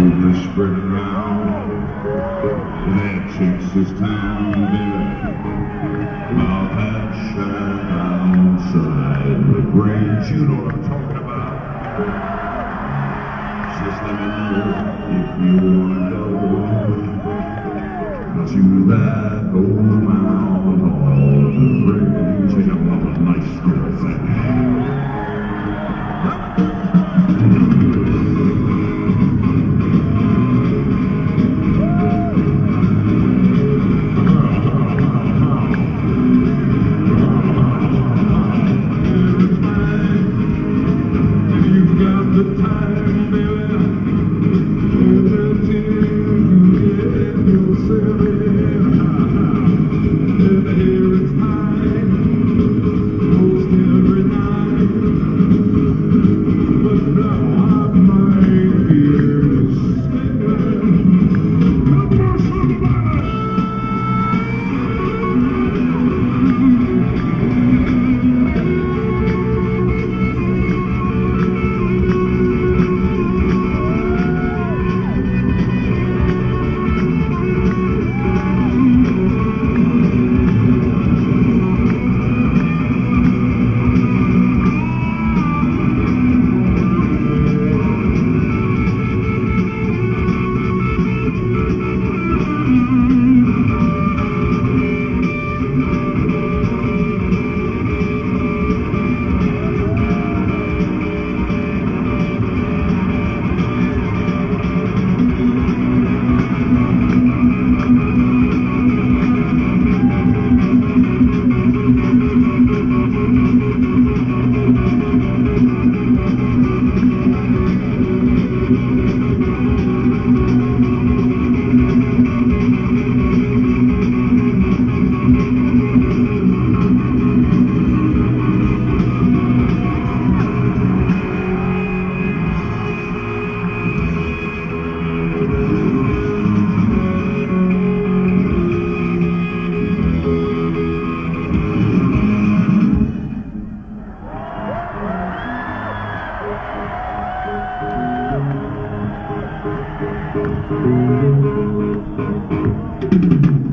spread around. That chicks this town, baby. Mouth and shine outside the range. You know what I'm talking about. Just let me know if you wanna go to that old the. Thank you.